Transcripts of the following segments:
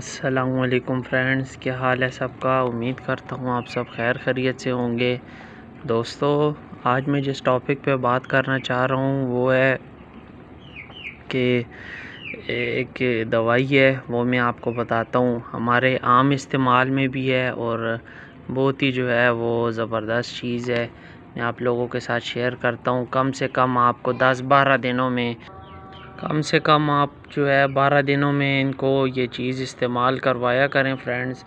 असलकुम फ्रेंड्स, क्या हाल है सबका? उम्मीद करता हूँ आप सब खैर खैरियत से होंगे। दोस्तों, आज मैं जिस टॉपिक पे बात करना चाह रहा हूँ, वो है कि एक दवाई है, वो मैं आपको बताता हूँ। हमारे आम इस्तेमाल में भी है और बहुत ही जो है वो ज़बरदस्त चीज़ है। मैं आप लोगों के साथ शेयर करता हूँ। कम से कम आपको 10-12 दिनों में कम से कम आप जो है बारह दिनों में इनको ये चीज़ इस्तेमाल करवाया करें फ्रेंड्स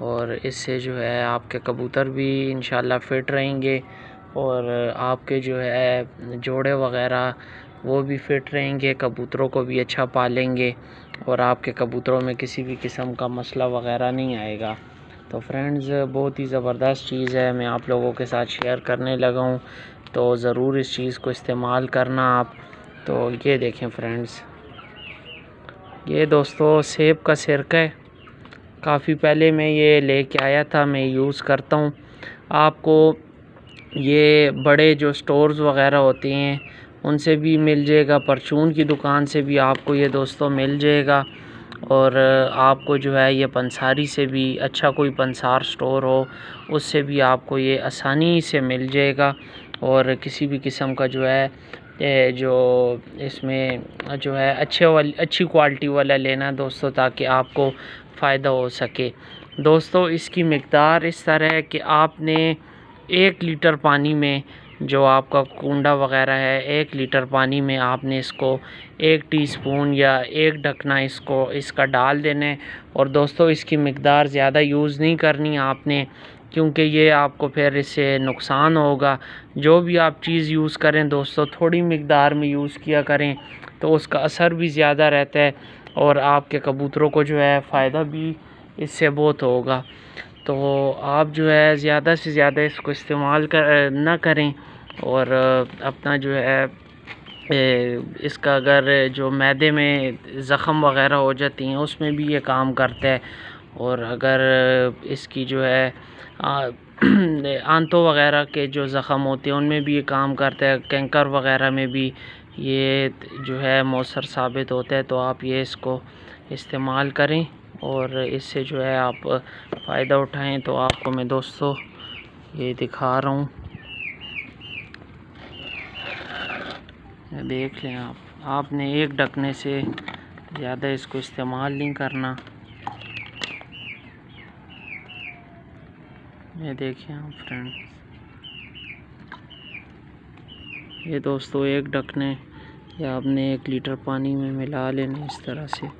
और इससे जो है आपके कबूतर भी इन फ़िट रहेंगे और आपके जो है जोड़े वगैरह वो भी फ़िट रहेंगे, कबूतरों को भी अच्छा पालेंगे और आपके कबूतरों में किसी भी किस्म का मसला वगैरह नहीं आएगा। तो फ्रेंड्स बहुत ही ज़बरदस्त चीज़ है, मैं आप लोगों के साथ शेयर करने लगा हूँ। तो ज़रूर इस चीज़ को इस्तेमाल करना आप। तो ये देखें फ्रेंड्स ये दोस्तों सेब का सिरका है। काफ़ी पहले मैं ये लेके आया था, मैं यूज़ करता हूँ। आपको ये बड़े जो स्टोर्स वगैरह होते हैं, उनसे भी मिल जाएगा। परचून की दुकान से भी आपको ये दोस्तों मिल जाएगा। और आपको जो है ये पंसारी से भी अच्छा कोई पंसार स्टोर हो, उससे भी आपको ये आसानी से मिल जाएगा। और किसी भी किस्म का जो है जो इसमें जो है अच्छे वाली, अच्छी क्वालिटी वाला लेना दोस्तों, ताकि आपको फ़ायदा हो सके। दोस्तों, इसकी मकदार इस तरह है कि आपने एक लीटर पानी में जो आपका कुंडा वगैरह है, एक लीटर पानी में आपने इसको एक टीस्पून या एक ढकना इसको, इसका डाल देना है। और दोस्तों, इसकी मकदार ज़्यादा यूज़ नहीं करनी आपने। क्योंकि ये आपको फिर इससे नुकसान होगा। जो भी आप चीज़ यूज़ करें दोस्तों, थोड़ी मकदार में यूज़ किया करें तो उसका असर भी ज़्यादा रहता है और आपके कबूतरों को जो है फ़ायदा भी इससे बहुत होगा। तो आप जो है ज़्यादा से ज़्यादा इसको इस्तेमाल कर, ना करें और अपना जो है इसका अगर जो मैदे में ज़ख़म वगैरह हो जाती हैं, उसमें भी ये काम करता है। और अगर इसकी जो है आंतों वगैरह के जो ज़ख़म होते हैं, उनमें भी ये काम करता है। कैंकर वगैरह में भी ये जो है मौसर साबित होता है तो आप ये इसको इस्तेमाल करें और इससे जो है आप फ़ायदा उठाएँ। तो आपको मैं दोस्तों ये दिखा रहा हूँ। देख लें आप, आपने एक ढकने से ज़्यादा इसको इस्तेमाल नहीं करना। ये देखिए आप फ्रेंड ये दोस्तों, एक ढकने या आपने एक लीटर पानी में मिला लेने इस तरह से।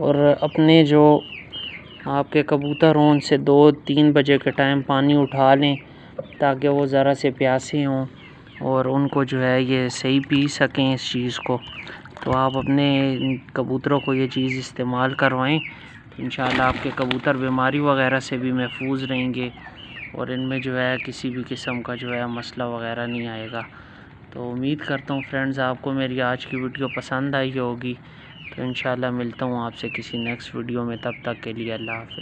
और अपने जो आपके कबूतर हों, उनसे दो तीन बजे के टाइम पानी उठा लें, ताकि वो ज़रा से प्यासे हों और उनको जो है ये सही पी सकें इस चीज़ को। तो आप अपने कबूतरों को ये चीज़ इस्तेमाल करवाएँ इन आपके कबूतर बीमारी वगैरह से भी महफूज रहेंगे और इनमें जो है किसी भी किस्म का जो है मसला वगैरह नहीं आएगा। तो उम्मीद करता हूँ फ्रेंड्स आपको मेरी आज की वीडियो पसंद आई होगी। तो इन मिलता हूँ आपसे किसी नेक्स्ट वीडियो में, तब तक के लिए अल्लाह हाफ़